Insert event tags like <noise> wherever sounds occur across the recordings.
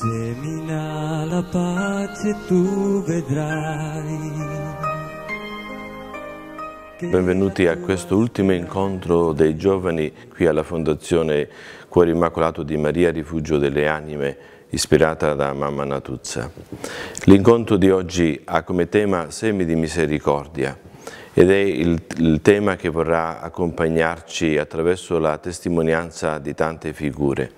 Semina la pace tu vedrai. Benvenuti a questo ultimo incontro dei giovani qui alla Fondazione Cuore Immacolato di Maria Rifugio delle Anime ispirata da Mamma Natuzza. L'incontro di oggi ha come tema Semi di Misericordia ed è il, il, tema che vorrà accompagnarci attraverso la testimonianza di tante figure.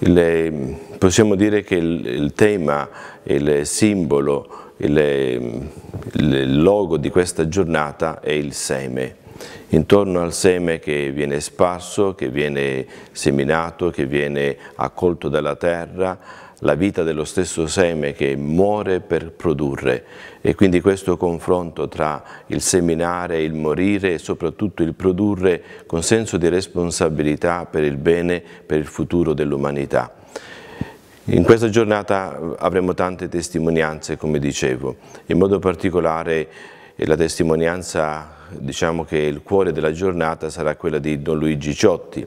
Il, possiamo dire che il, il tema, il simbolo, il, il logo di questa giornata è il seme. Intorno al seme che viene sparso, che viene seminato, che viene accolto dalla terra, la vita dello stesso seme che muore per produrre e quindi questo confronto tra il seminare, il morire e soprattutto il produrre con senso di responsabilità per il bene, per il futuro dell'umanità. In questa giornata avremo tante testimonianze, come dicevo, in modo particolare la testimonianza diciamo che il cuore della giornata sarà quella di Don Luigi Ciotti,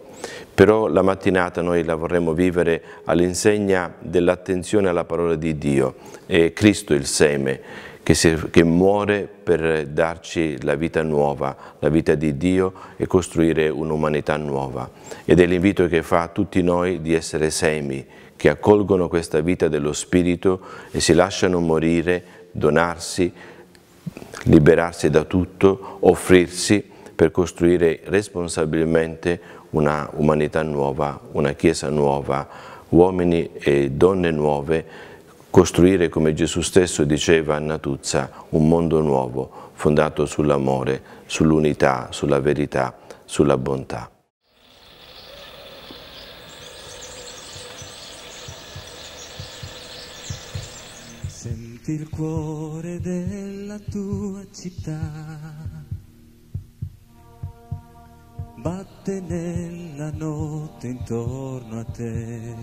però la mattinata noi la vorremmo vivere all'insegna dell'attenzione alla parola di Dio, è Cristo il seme, che, si, che, muore per darci la vita nuova, la vita di Dio e costruire un'umanità nuova. Ed è l'invito che fa a tutti noi di essere semi, che accolgono questa vita dello Spirito e si lasciano morire, donarsi, liberarsi da tutto, offrirsi per costruire responsabilmente una umanità nuova, una Chiesa nuova, uomini e donne nuove, costruire, come Gesù stesso diceva a Natuzza, un mondo nuovo, fondato sull'amore, sull'unità, sulla verità, sulla bontà. Il cuore della tua città, batte nella notte intorno a te.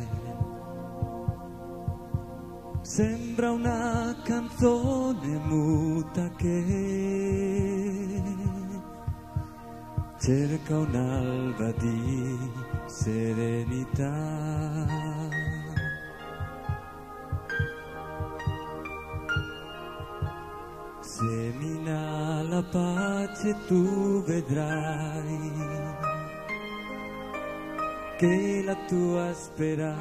Sembra una canzone muta che cerca un'alba di serenità. Semina la pace tu vedrai che la tua speranza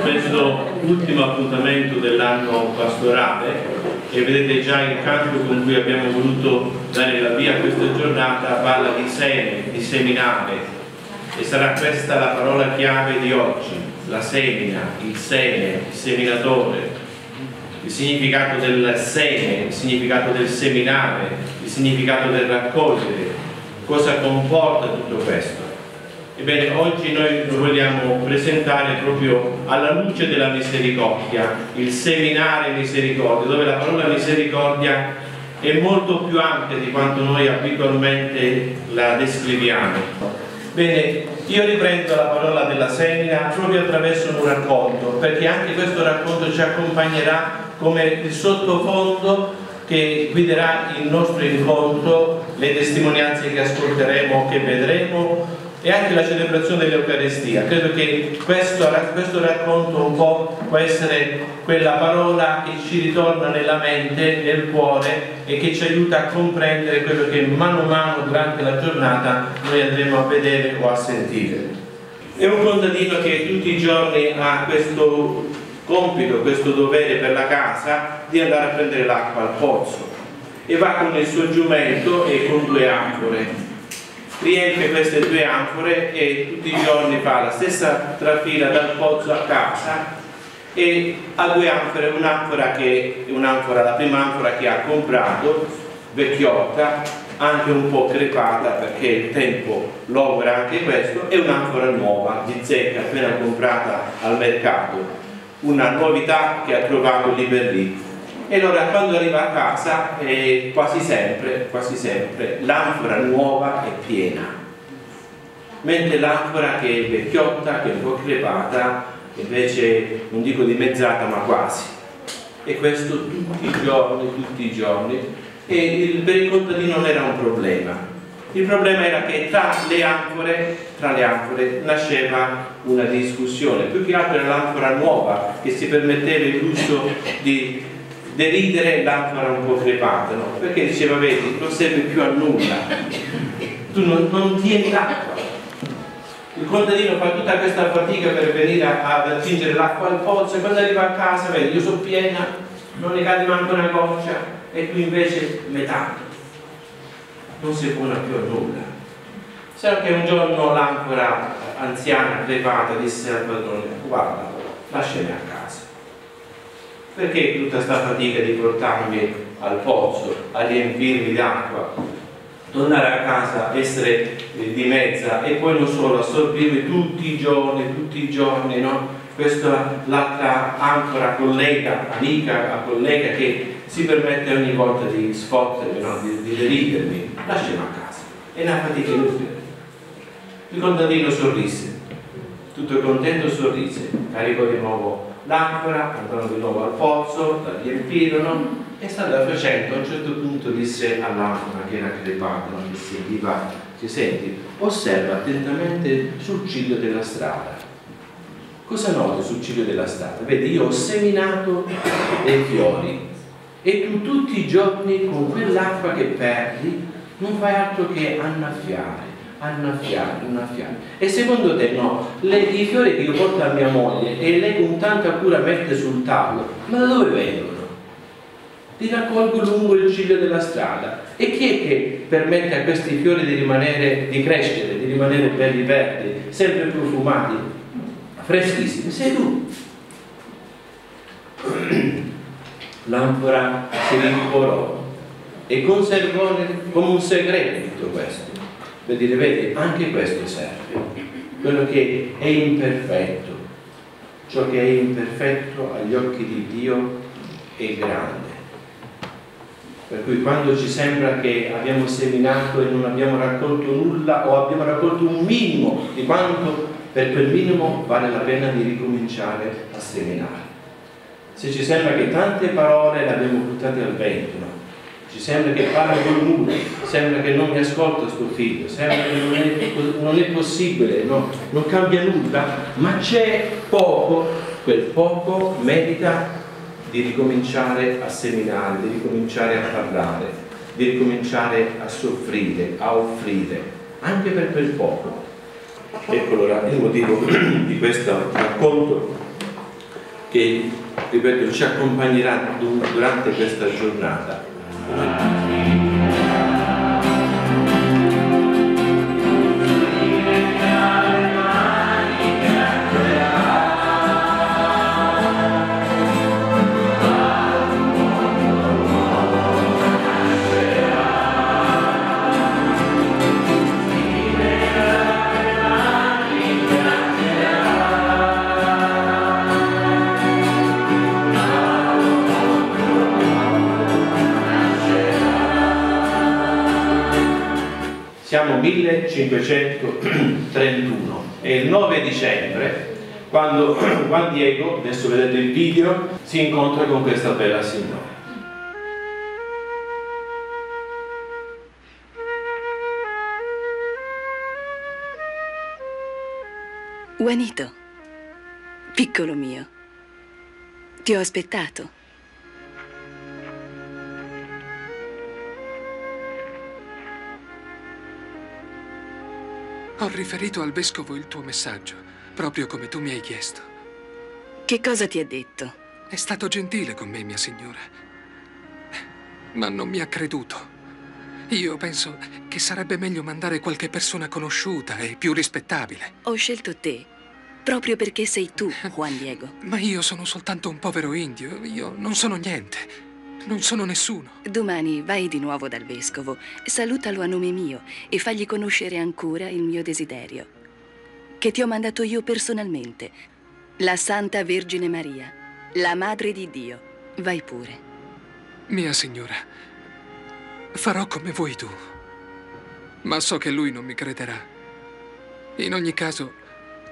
questo ultimo appuntamento dell'anno pastorale e vedete già il cambio con cui abbiamo voluto dare la via a questa giornata parla di seme, di seminare e sarà questa la parola chiave di oggi, la semina, il seme, il seminatore, il significato del seme, il significato del seminare, il significato del raccogliere, cosa comporta tutto questo. Ebbene, oggi noi lo vogliamo presentare proprio alla luce della misericordia, il seminare misericordia, dove la parola misericordia è molto più ampia di quanto noi abitualmente la descriviamo. Bene, io riprendo la parola della semina proprio attraverso un racconto, perché anche questo racconto ci accompagnerà come il sottofondo che guiderà il nostro incontro, le testimonianze che ascolteremo, che vedremo, e anche la celebrazione dell'Eucaristia. Credo che questo, questo, racconto un po' può essere quella parola che ci ritorna nella mente, nel cuore e che ci aiuta a comprendere quello che mano a mano durante la giornata noi andremo a vedere o a sentire. È un contadino che tutti i giorni ha questo compito, questo dovere per la casa di andare a prendere l'acqua al pozzo e va con il suo giumento e con due ancore riempie queste due anfore e tutti i giorni fa la stessa trafila dal pozzo a casa e ha due anfore, un'anfora che un'anfora, la prima anfora che ha comprato, vecchiotta, anche un po' crepata perché il tempo logra anche questo, e un'anfora nuova, di zecca, appena comprata al mercato, una novità che ha trovato lì per lì e allora quando arriva a casa eh, quasi sempre, quasi sempre l'anfora nuova è piena. Mentre l'anfora che è vecchiotta, che è un po' crepata invece non dico dimezzata ma quasi. E questo tutti i giorni, tutti i giorni. E il, per il contadino non era un problema. Il problema era che tra le ancore, tra le ancore nasceva una discussione, più che altro era l'anfora nuova che si permetteva il lusso di deridere l'anfora un po' crepata, no? perché diceva, vedi, non serve più a nulla, tu non, non tieni l'acqua. Il contadino fa tutta questa fatica per venire ad attingere l'acqua al pozzo e quando arriva a casa, vedi, io sono piena, non ne cade manco una goccia e tu invece metà non si pone più a nulla. Se che un giorno l'ancora anziana, crepata, disse al padrone, guarda, lasciami a casa. Perché tutta questa fatica di portarmi al pozzo, a riempirmi d'acqua, tornare a casa, essere di mezza e poi non solo assorbirmi tutti i giorni, tutti i giorni, no? Questa l'altra ancora collega, amica, collega che si permette ogni volta di sfottermi, no? di, di deridermi, lasciamo a casa. È una fatica inutile. Il contadino sorrise, tutto contento sorrise, caricò di nuovo l'ancora, andò di nuovo al pozzo, la riempirono e stava facendo, a un certo punto disse all'ancora che era crepata, non disse, viva, si senti, osserva attentamente sul ciglio della strada. Cosa noti sul ciglio della strada? Vedi, io ho seminato dei fiori, e tu tutti i giorni con quell'acqua che perdi non fai altro che annaffiare, annaffiare, annaffiare. E secondo te no, le, i fiori che io porto a mia moglie e lei con tanta cura mette sul tavolo, ma da dove vengono? Li raccolgo lungo il ciglio della strada. E chi è che permette a questi fiori di rimanere, di crescere, di rimanere belli verdi, sempre profumati, freschissimi? Sei tu <clears throat> l'anfora si rincuorò e conservò come un segreto tutto questo. Per dire, vedi, anche questo serve. Quello che è imperfetto, ciò che è imperfetto agli occhi di Dio è grande. Per cui quando ci sembra che abbiamo seminato e non abbiamo raccolto nulla o abbiamo raccolto un minimo di quanto per quel minimo vale la pena di ricominciare a seminare se ci sembra che tante parole le abbiamo buttate al vento, ci sembra che parla con nulla, sembra che non mi ascolta sto figlio, sembra che non è, non è possibile, no? non cambia nulla, ma c'è poco, quel poco merita di ricominciare a seminare, di ricominciare a parlare, di ricominciare a soffrire, a offrire, anche per quel poco. Ecco allora il motivo <clears throat> di questo racconto che ripeto, ci accompagnerà durante questa giornata. Thank you. Siamo 1531 e il 9 dicembre, quando <clears throat> Juan Diego, adesso vedete il video, si incontra con questa bella signora. Juanito, piccolo mio, ti ho aspettato. Ho riferito al vescovo il tuo messaggio, proprio come tu mi hai chiesto. Che cosa ti ha detto? È stato gentile con me, mia signora. Ma non mi ha creduto. Io penso che sarebbe meglio mandare qualche persona conosciuta e più rispettabile. Ho scelto te, proprio perché sei tu, Juan Diego. <laughs> Ma io sono soltanto un povero indio, io non sono niente. Non sono nessuno. Domani vai di nuovo dal vescovo, salutalo a nome mio e fagli conoscere ancora il mio desiderio, che ti ho mandato io personalmente, la Santa Vergine Maria, la Madre di Dio. Vai pure. Mia signora, farò come vuoi tu, ma so che lui non mi crederà. In ogni caso,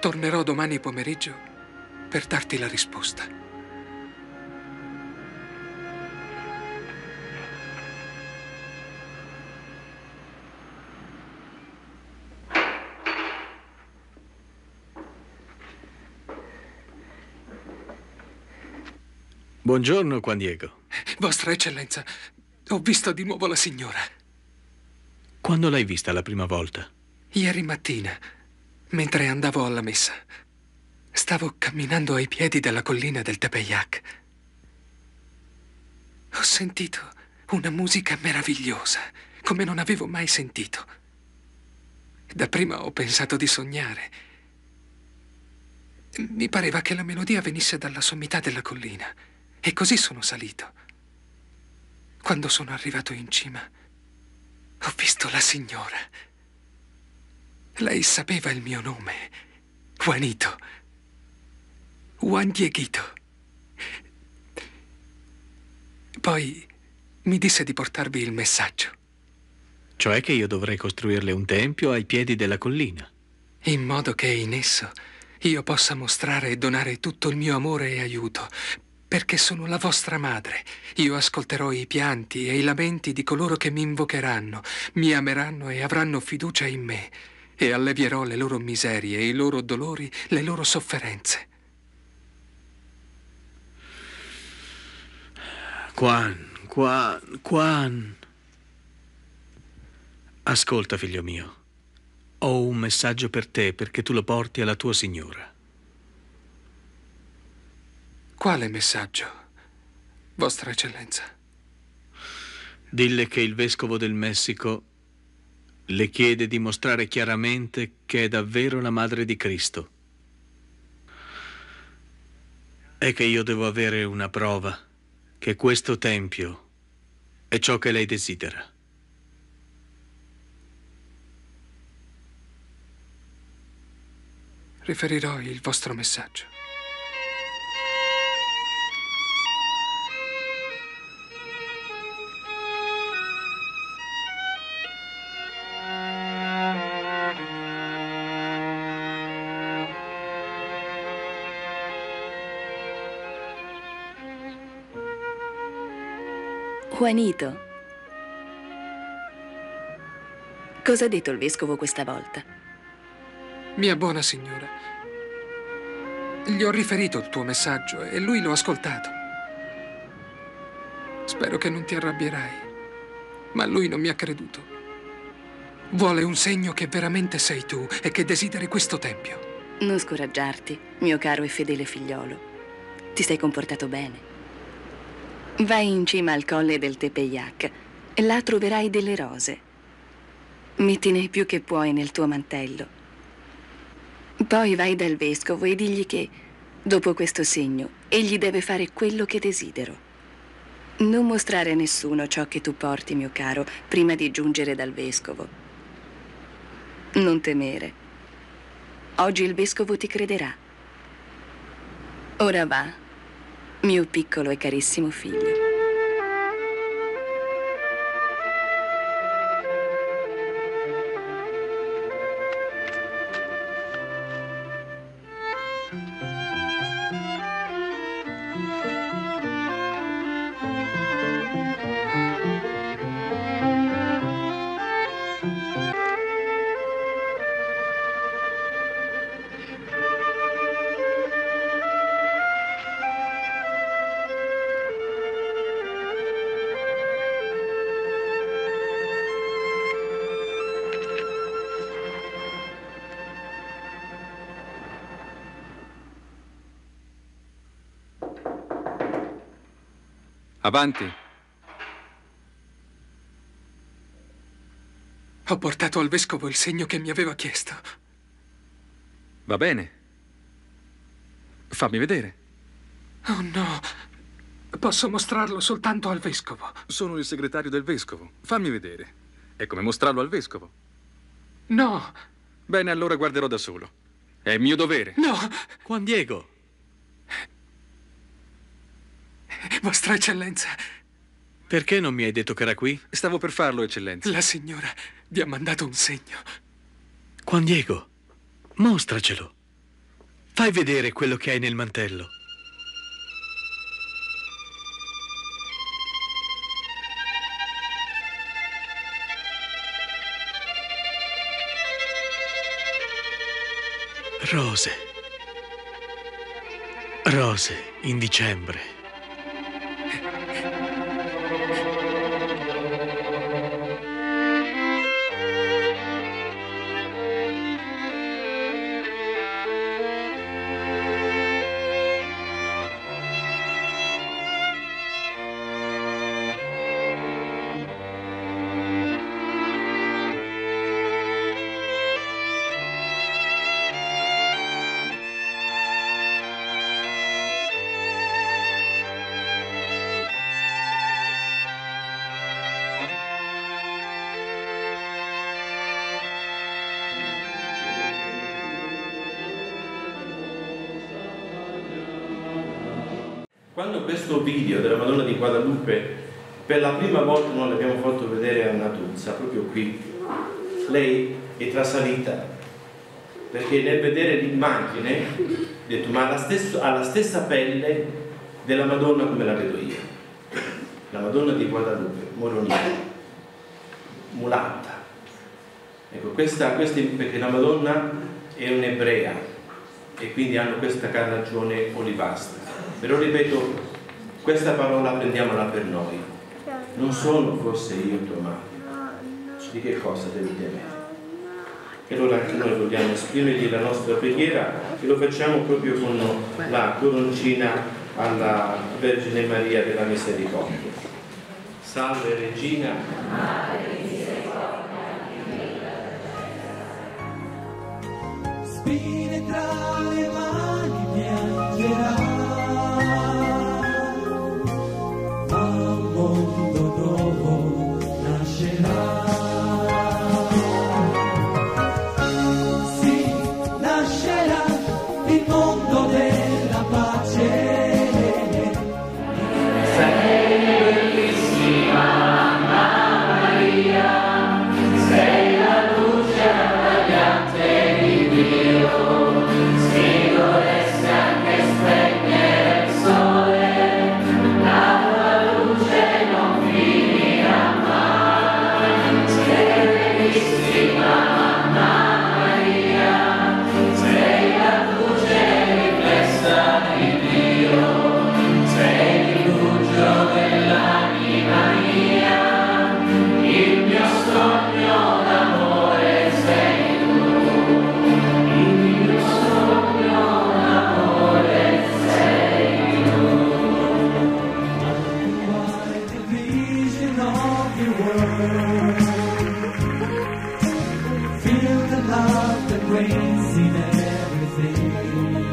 tornerò domani pomeriggio per darti la risposta. Buongiorno, Juan Diego. Vostra Eccellenza, ho visto di nuovo la signora. Quando l'hai vista la prima volta? Ieri mattina, mentre andavo alla messa. Stavo camminando ai piedi della collina del Tepeyac. Ho sentito una musica meravigliosa, come non avevo mai sentito. Dapprima ho pensato di sognare. Mi pareva che la melodia venisse dalla sommità della collina e così sono salito. Quando sono arrivato in cima, ho visto la signora. Lei sapeva il mio nome, Juanito. Juan Dieguito. Poi mi disse di portarvi il messaggio. Cioè che io dovrei costruirle un tempio ai piedi della collina. In modo che in esso io possa mostrare e donare tutto il mio amore e aiuto, perché sono la vostra madre. Io ascolterò i pianti e i lamenti di coloro che mi invocheranno, mi ameranno e avranno fiducia in me, e allevierò le loro miserie, i loro dolori, le loro sofferenze. Juan, Juan, Juan. Ascolta, figlio mio. Ho un messaggio per te perché tu lo porti alla tua signora. Quale messaggio, Vostra Eccellenza? Dille che il vescovo del Messico le chiede di mostrare chiaramente che è davvero la madre di Cristo. E che io devo avere una prova che questo tempio è ciò che lei desidera. Riferirò il vostro messaggio. Juanito. Cosa ha detto il vescovo questa volta? Mia buona signora, gli ho riferito il tuo messaggio e lui l'ha ascoltato. Spero che non ti arrabbierai, ma lui non mi ha creduto. Vuole un segno che veramente sei tu e che desideri questo tempio. Non scoraggiarti, mio caro e fedele figliolo. Ti sei comportato bene. Vai in cima al colle del Tepeyac. Là troverai delle rose. Mettine più che puoi nel tuo mantello. Poi vai dal vescovo e digli che, dopo questo segno, egli deve fare quello che desidero. Non mostrare a nessuno ciò che tu porti, mio caro, prima di giungere dal vescovo. Non temere. Oggi il vescovo ti crederà. Ora va, mio piccolo e carissimo figlio. Avanti. Ho portato al vescovo il segno che mi aveva chiesto. Va bene. Fammi vedere. Oh no, posso mostrarlo soltanto al vescovo. Sono il segretario del vescovo. Fammi vedere. È come mostrarlo al vescovo. No, Bene, allora guarderò da solo. È mio dovere. no, Juan Diego, Vostra Eccellenza, perché non mi hai detto che era qui? Stavo per farlo, eccellenza. la signora vi ha mandato un segno. Juan Diego, mostracelo. Fai vedere quello che hai nel mantello. Rose. Rose in dicembre. Quando questo video della Madonna di Guadalupe per la prima volta noi l'abbiamo fatto vedere a Natuzza, proprio qui, lei è trasalita perché nel vedere l'immagine ha detto ma ha la, stesso, ha la stessa pelle della Madonna come la vedo io. La Madonna di Guadalupe, moronina mulatta. Ecco questa, questa perché la Madonna è un'ebrea e quindi hanno questa carnagione olivastra però ripeto questa parola prendiamola per noi non sono forse io madre di che cosa devi temere e allora anche noi vogliamo esprimergli la nostra preghiera e lo facciamo proprio con la coroncina alla Vergine Maria della Misericordia. Salve Regina. Spine tra Feel the love that reigns in everything.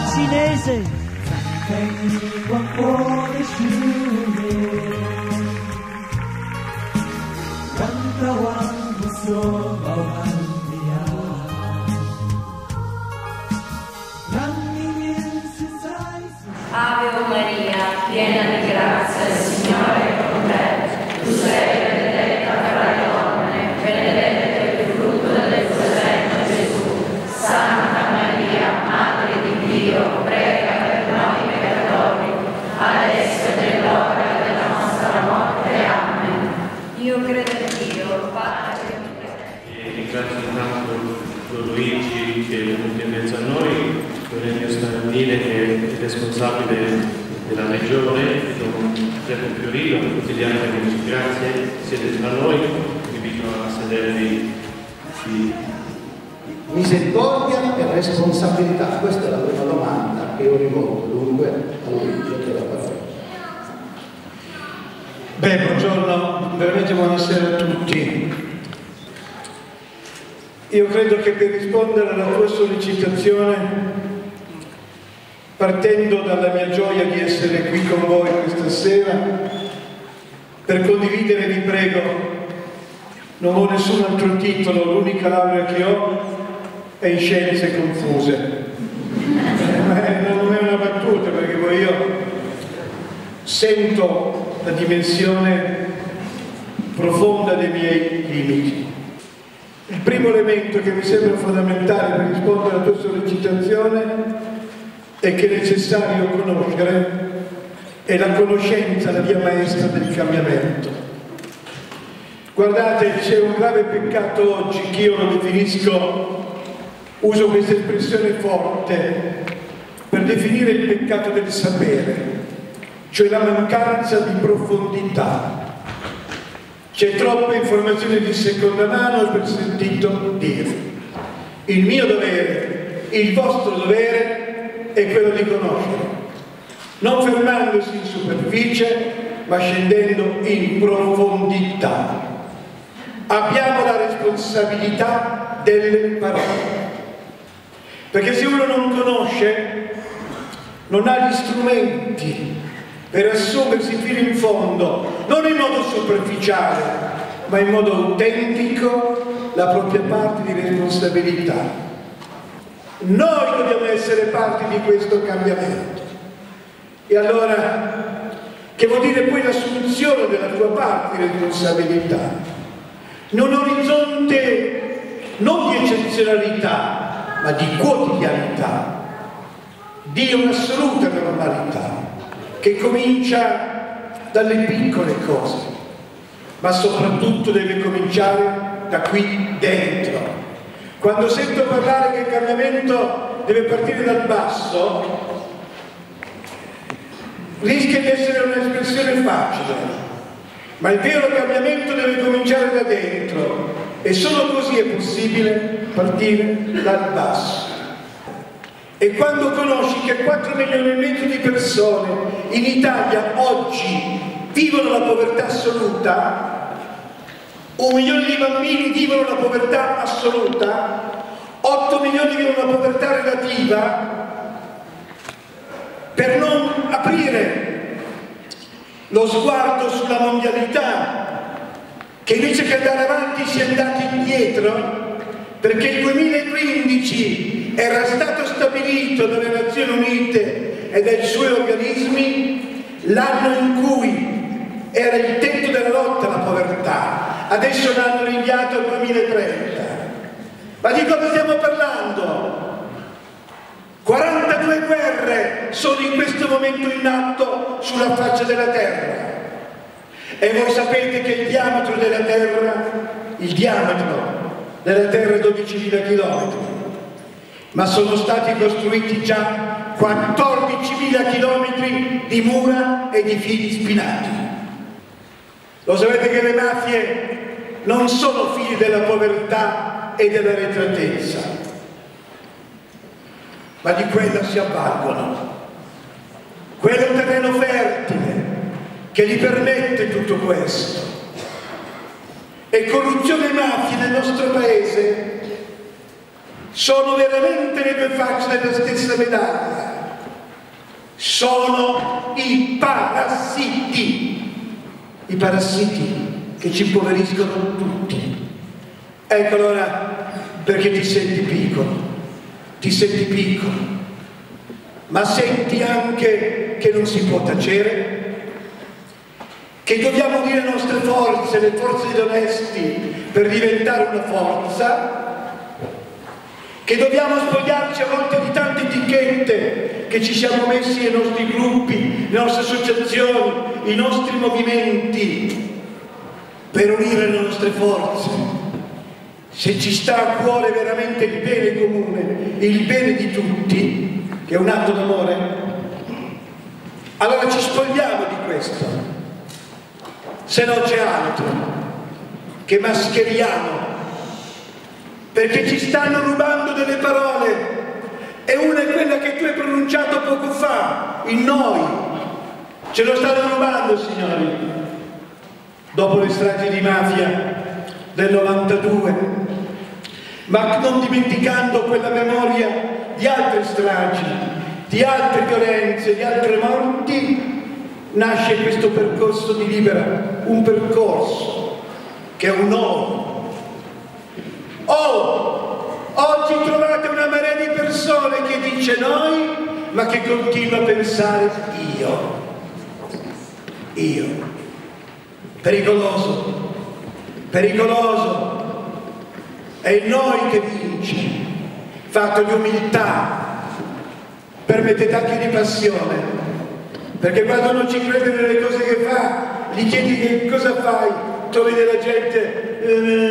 Cinese. Veramente buonasera a tutti. Io credo che per rispondere alla tua sollecitazione, partendo dalla mia gioia di essere qui con voi questa sera, per condividere, vi prego, non ho nessun altro titolo, l'unica laurea che ho è in scienze confuse. Eh, non è una battuta perché poi io sento la dimensione profonda dei miei limiti. Il primo elemento che mi sembra fondamentale per rispondere alla tua sollecitazione è che è necessario conoscere è la conoscenza la via maestra del cambiamento. Guardate, c'è un grave peccato oggi che io lo definisco, uso questa espressione forte, per definire il peccato del sapere, cioè la mancanza di profondità. C'è troppa informazione di seconda mano per sentito dire. Il mio dovere, il vostro dovere è quello di conoscere, non fermandosi in superficie, ma scendendo in profondità. Abbiamo la responsabilità delle parole. Perché se uno non conosce, non ha gli strumenti per assumersi fino in fondo, non in modo superficiale, ma in modo autentico, la propria parte di responsabilità. Noi dobbiamo essere parte di questo cambiamento. E allora, che vuol dire poi l'assunzione della tua parte di responsabilità? In un orizzonte non di eccezionalità, ma di quotidianità, di un'assoluta normalità, che comincia dalle piccole cose, ma soprattutto deve cominciare da qui dentro. Quando sento parlare che il cambiamento deve partire dal basso, rischia di essere un'espressione facile, ma il vero cambiamento deve cominciare da dentro e solo così è possibile partire dal basso. E quando conosci che 4 milioni e mezzo di persone in Italia oggi vivono la povertà assoluta, un milione di bambini vivono la povertà assoluta, 8 milioni vivono la povertà relativa, per non aprire lo sguardo sulla mondialità, che invece che andare avanti si è andati indietro, perché il 2015 era stato stabilito dalle Nazioni Unite e dai suoi organismi l'anno in cui era il tetto della lotta alla povertà, adesso l'hanno rinviato al 2030. Ma di cosa stiamo parlando? 42 guerre sono in questo momento in atto sulla faccia della terra. E voi sapete che il diametro della terra, il diametro della terra è 12.000 km, ma sono stati costruiti già 14.000 km di mura e di fili spinati. Lo sapete che le mafie non sono figli della povertà e della retratezza, ma di quella si avvalgono. Quello è un terreno fertile che gli permette tutto questo. E corruzione e mafia nel nostro paese sono veramente le due facce della stessa medaglia. Sono i parassiti, i parassiti che ci impoveriscono tutti. Ecco allora perché ti senti piccolo. Ti senti piccolo, ma senti anche che non si può tacere, che dobbiamo unire le nostre forze, le forze degli onesti, per diventare una forza, che dobbiamo spogliarci a volte di tante etichette che ci siamo messi nei nostri gruppi, le nostre associazioni, i nostri movimenti, per unire le nostre forze. Se ci sta a cuore veramente il bene comune, il bene di tutti, che è un atto d'amore, allora ci spogliamo di questo, se no c'è altro che mascheriamo, perché ci stanno rubando delle parole. E una è quella che tu hai pronunciato poco fa, in noi, ce lo stanno rubando signori, dopo le stragi di mafia del 92 ma non dimenticando quella memoria di altre stragi, di altre violenze, di altre morti, nasce questo percorso di libera, un percorso che è un noi. Oh, oggi trovate una marea di persone che dice noi, ma che continua a pensare io. Io. Pericoloso, pericoloso. È il noi che vince, fatto di umiltà, permettete anche di passione, perché quando uno ci crede nelle cose che fa, gli chiedi che cosa fai, trovi della gente eh,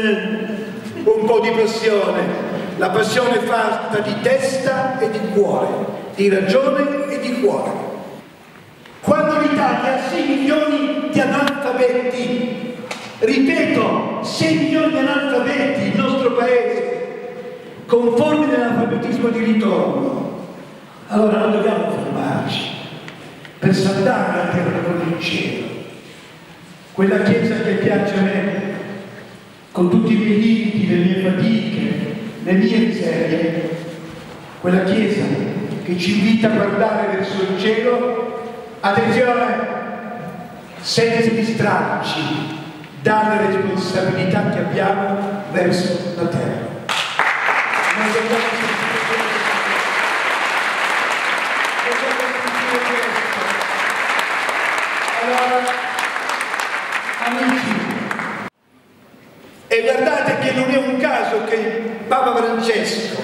di passione. La passione fatta di testa e di cuore, di ragione e di cuore. Quando l'Italia ha 6 milioni di analfabeti, ripeto, 6 milioni di analfabeti, il nostro paese, conformi nell'analfabetismo di ritorno, allora non dobbiamo fermarci per saltare la terra con il cielo. Quella chiesa che piace a me, con tutti i miei limiti, le mie fatiche, le mie miserie, quella chiesa che ci invita a guardare verso il cielo, attenzione, senza distrarci dalle responsabilità che abbiamo verso la terra. Non dobbiamo Allora, amici, e guardate che non è un caso che Papa Francesco,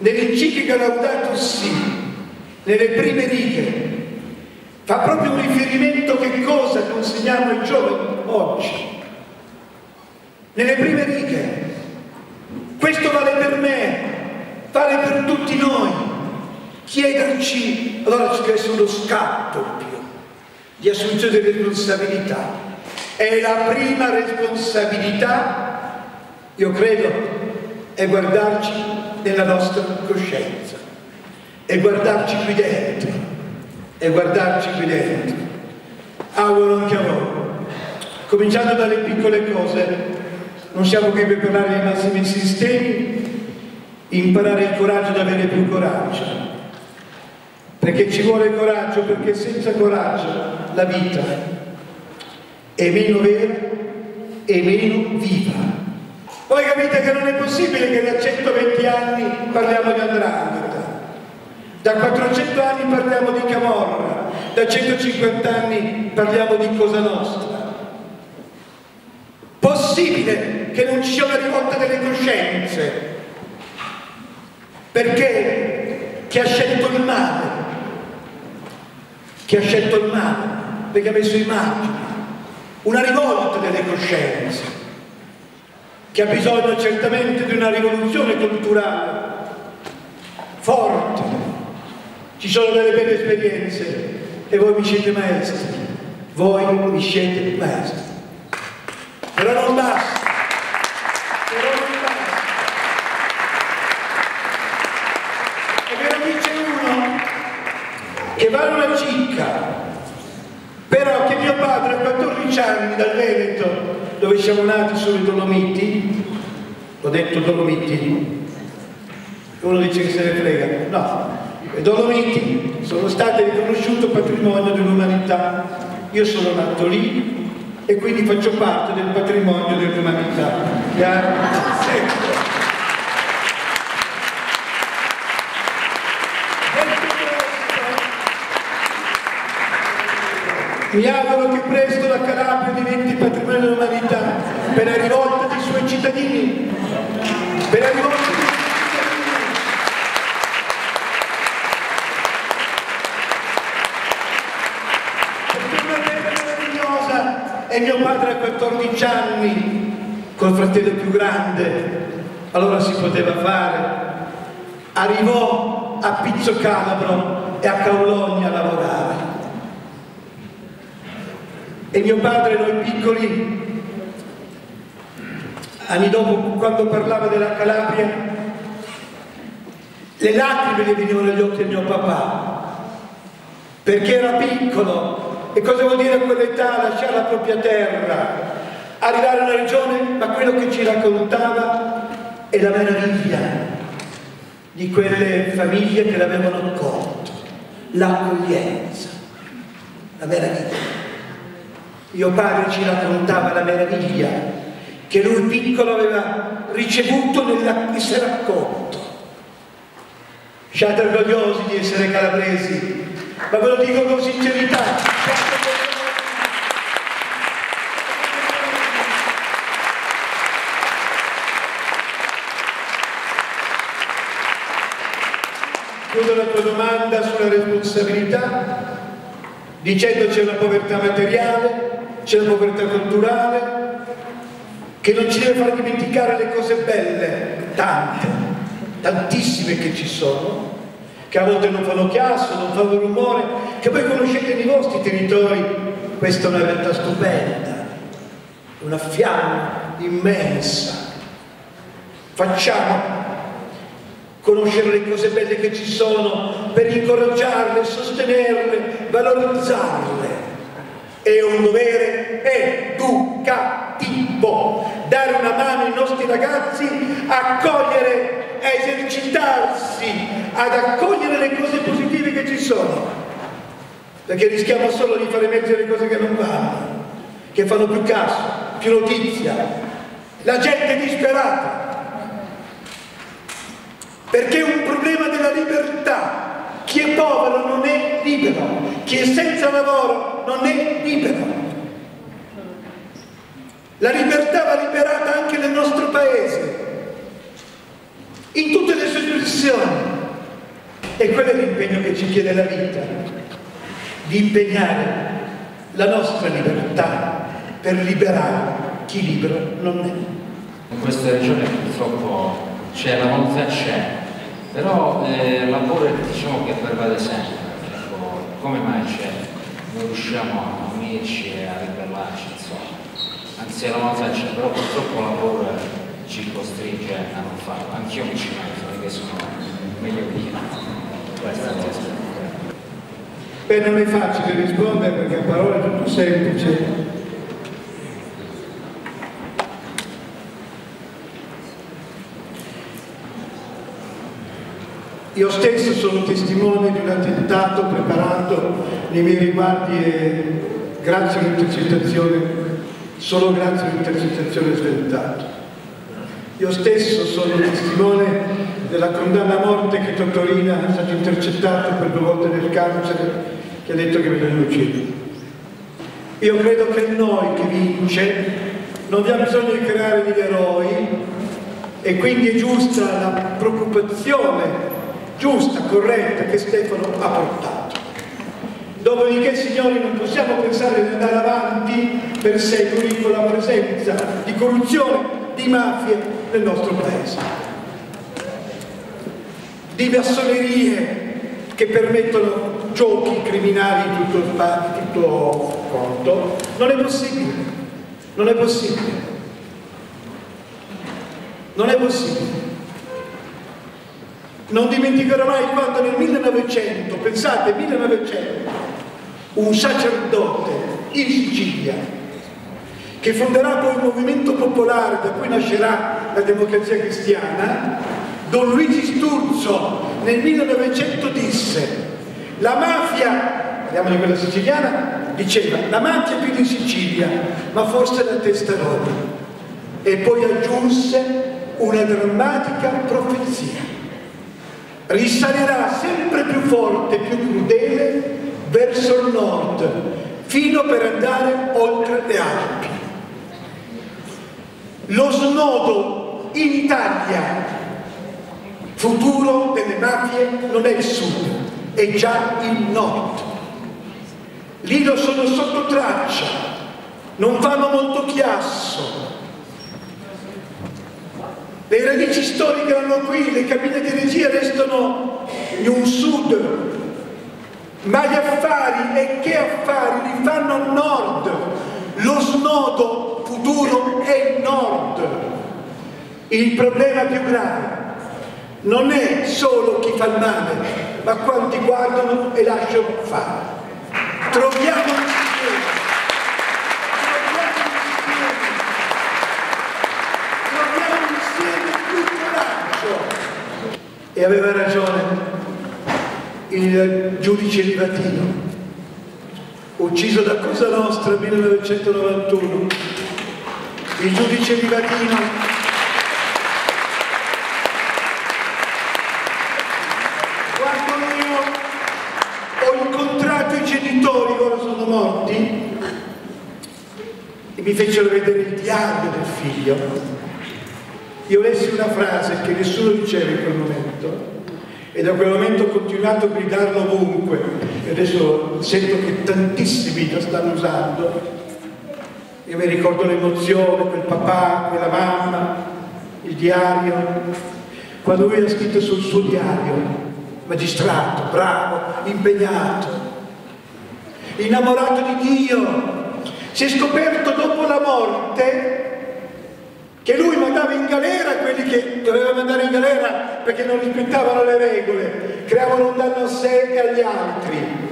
nell'enciclica Laudato Si, nelle prime righe, fa proprio un riferimento che cosa consegniamo ai giovani oggi. Nelle prime righe. Questo vale per me, vale per tutti noi. Chiederci, allora ci deve essere uno scatto più di assunzione di responsabilità. E la prima responsabilità, io credo, è guardarci nella nostra coscienza, e guardarci qui dentro, e guardarci qui dentro. Auguro anche a voi, cominciando dalle piccole cose, non siamo qui per parlare dei massimi sistemi, imparare il coraggio di avere più coraggio, perché ci vuole coraggio, perché senza coraggio la vita è meno vera e meno viva. Voi capite che non è possibile che da 120 anni parliamo di Andrangheta, da 400 anni parliamo di Camorra, da 150 anni parliamo di Cosa Nostra. Possibile che non ci sia una rivolta delle coscienze, perché chi ha scelto il male, chi ha scelto il male, perché ha messo i margini, una rivolta delle coscienze, che ha bisogno certamente di una rivoluzione culturale forte. Ci sono delle belle esperienze e voi mi siete maestri, voi mi siete maestri. Però non basta, però non basta. E ve lo dice uno che va una cicca, però che mio padre a 14 anni dal Veneto, dove siamo nati sulle Dolomiti, ho detto Dolomiti, uno dice che se ne frega, no, le Dolomiti sono state riconosciute patrimonio dell'umanità, io sono nato lì e quindi faccio parte del patrimonio dell'umanità. Mi auguro che presto la Calabria diventi patrimonio dell'umanità per la rivolta dei suoi cittadini, terra meravigliosa e mio padre a 14 anni, col fratello più grande, allora si poteva fare, arrivò a Pizzo Calabro e a Caologna a lavorare. E mio padre, noi piccoli, anni dopo, quando parlava della Calabria, le lacrime le venivano agli occhi a mio papà, perché era piccolo. E cosa vuol dire a quell'età lasciare la propria terra, arrivare a una regione, ma quello che ci raccontava è la meraviglia di quelle famiglie che l'avevano accolto, l'accoglienza, la meraviglia. Mio padre ci raccontava la meraviglia che lui piccolo aveva ricevuto nella, e si era accolto. Siate orgogliosi di essere calabresi, ma ve lo dico con sincerità. Chiudo la tua domanda sulla responsabilità dicendo c'è una povertà materiale, c'è una povertà culturale, che non ci deve far dimenticare le cose belle, tante, tantissime che ci sono, che a volte non fanno chiasso, non fanno rumore, che voi conoscete nei vostri territori, questa è una realtà stupenda, una fiamma immensa. Facciamo conoscere le cose belle che ci sono per incoraggiarle, sostenerle, valorizzarle. È un dovere educativo dare una mano ai nostri ragazzi a cogliere, a esercitarsi, ad accogliere le cose positive che ci sono. Perché rischiamo solo di fare emergere le cose che non vanno, che fanno più caso, più notizia. La gente è disperata perché è un problema della libertà. Chi è povero non è libero, chi è senza lavoro non è libero. La libertà va liberata anche nel nostro paese, in tutte le sue espressioni. E quello è l'impegno che ci chiede la vita, di impegnare la nostra libertà per liberare chi libero non è. In questa regione purtroppo c'è, la volontà c'è, però eh, lavoro diciamo che pervade sempre, ecco, come mai c'è? Non riusciamo a unirci a. Anzi la volontà c'è, però purtroppo il lavoro ci costringe a non farlo. Anch'io mi ci metto, perché sono meglio di la risposta. Beh, non è facile rispondere perché a parole è tutto semplice. Io stesso sono testimone di un attentato preparato nei miei riguardi e grazie all'intercettazione, solo grazie all'intercettazione sventato. Io stesso sono testimone della condanna a morte che Totorina è stato intercettato per due volte nel carcere che ha detto che bisogna uccidere. Io credo che noi che vince non abbiamo bisogno di creare degli eroi e quindi è giusta la preoccupazione giusta, corretta che Stefano ha portato. Dopodiché, signori, non possiamo pensare di andare avanti per secoli con la presenza di corruzione, di mafie nel nostro paese, di massonerie che permettono giochi criminali di tutto, tutto conto. Non è possibile, non è possibile. Non è possibile. Non dimenticherò mai quando nel 1900, pensate, 1900, un sacerdote in Sicilia, che fonderà poi il movimento popolare da cui nascerà la democrazia cristiana, Don Luigi Sturzo nel 1900 disse la mafia, parliamo di quella siciliana, diceva la mafia più in Sicilia, ma forse la testarona. E poi aggiunse una drammatica profezia risalirà sempre più forte, più crudele verso il nord, fino per andare oltre le Alpi. Lo snodo in Italia, futuro delle mafie, non è il sud, è già il nord. Lì lo sono sotto traccia, non fanno molto chiasso, le radici storiche erano qui, le cabine di regia restano in un sud, ma gli affari e che affari li fanno al nord. Lo snodo futuro è il nord. Il problema più grave non è solo chi fa il male, ma quanti guardano e lasciano fare. Troviamo insieme E aveva ragione il giudice Livatino, ucciso da Cosa Nostra nel 1991. il giudice Livatino. Morti, e mi fecero vedere il diario del figlio, io lessi una frase che nessuno diceva in quel momento, e da quel momento ho continuato a gridarlo ovunque. E adesso sento che tantissimi la stanno usando. Io mi ricordo l'emozione, quel papà, quella mamma, il diario, quando lui ha scritto sul suo diario, magistrato, bravo, impegnato, innamorato di Dio, si è scoperto dopo la morte che lui mandava in galera quelli che doveva mandare in galera perché non rispettavano le regole, creavano un danno a sé e agli altri.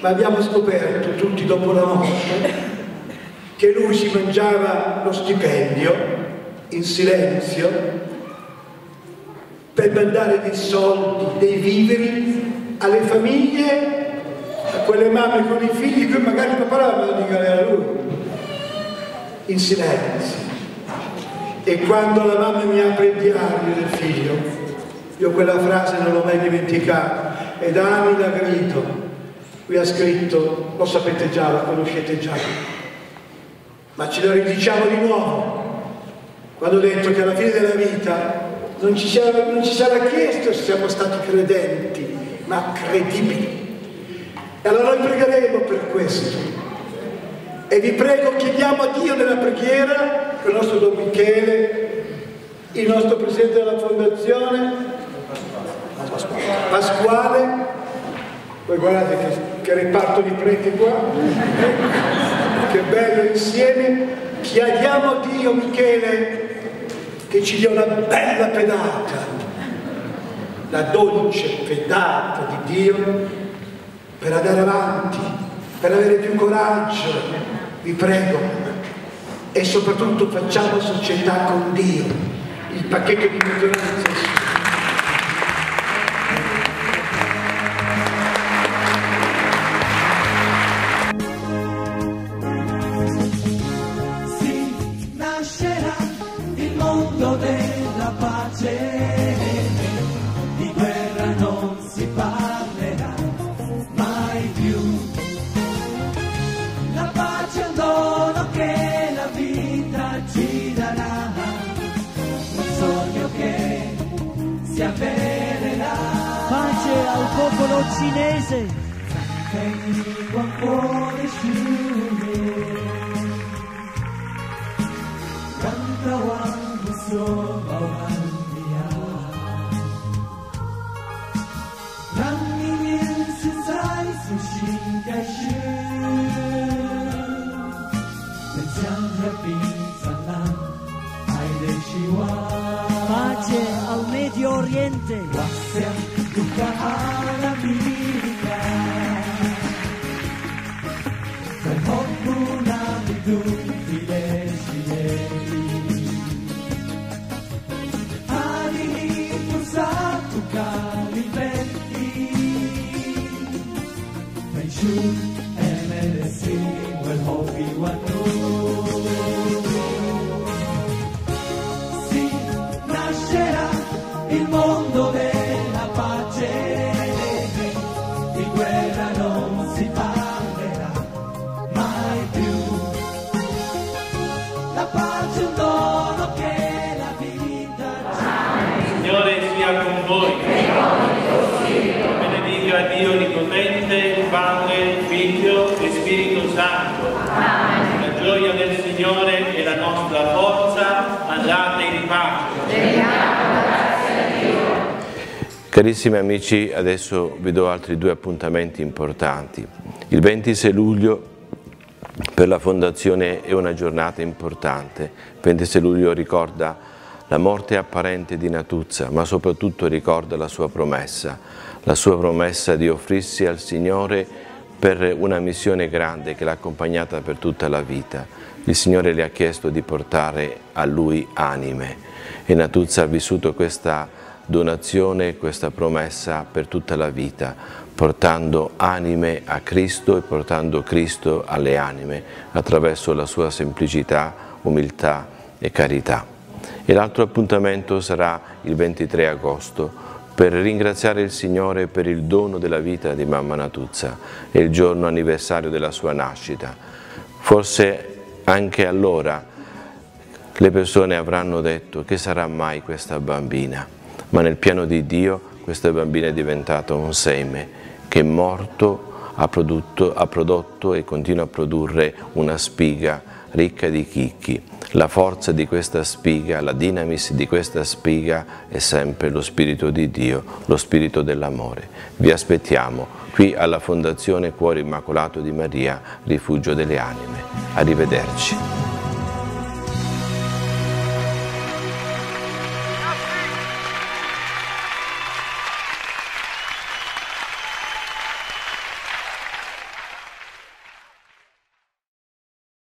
Ma abbiamo scoperto tutti dopo la morte che lui si mangiava lo stipendio in silenzio per mandare dei soldi, dei viveri alle famiglie, a quelle mamme con i figli che magari papà l'aveva di galera lui, in silenzio. E quando la mamma mi apre il diario del figlio, io quella frase non l'ho mai dimenticata, ed ami da grito, lui ha scritto, lo sapete già, lo conoscete già, ma ce lo ridiciamo di nuovo, quando ho detto che alla fine della vita non ci, sarà, non ci sarà chiesto se siamo stati credenti, ma credibili. E allora noi pregheremo per questo. E vi prego, chiediamo a Dio nella preghiera il nostro Don Michele, il nostro Presidente della Fondazione, Pasquale, poi guardate che, che reparto di preti qua, che bello insieme, chiediamo a Dio Michele che ci dia una bella pedata, la dolce pedata di Dio per andare avanti, per avere più coraggio, vi prego, e soprattutto facciamo società con Dio, il pacchetto di maggioranza cinese. Carissimi amici, adesso vi do altri due appuntamenti importanti. Il 26 luglio per la Fondazione è una giornata importante. Il 26 luglio ricorda la morte apparente di Natuzza, ma soprattutto ricorda la sua promessa, la sua promessa di offrirsi al Signore per una missione grande che l'ha accompagnata per tutta la vita. Il Signore le ha chiesto di portare a Lui anime e Natuzza ha vissuto questa donazione, questa promessa per tutta la vita, portando anime a Cristo e portando Cristo alle anime attraverso la sua semplicità, umiltà e carità. E l'altro appuntamento sarà il 23 agosto per ringraziare il Signore per il dono della vita di Mamma Natuzza e il giorno anniversario della sua nascita. Forse anche allora le persone avranno detto che sarà mai questa bambina, ma nel piano di Dio questa bambina è diventata un seme che morto ha prodotto, ha prodotto e continua a produrre una spiga ricca di chicchi. La forza di questa spiga, la dinamis di questa spiga è sempre lo Spirito di Dio, lo Spirito dell'amore. Vi aspettiamo qui alla Fondazione Cuore Immacolato di Maria, Rifugio delle Anime. Arrivederci.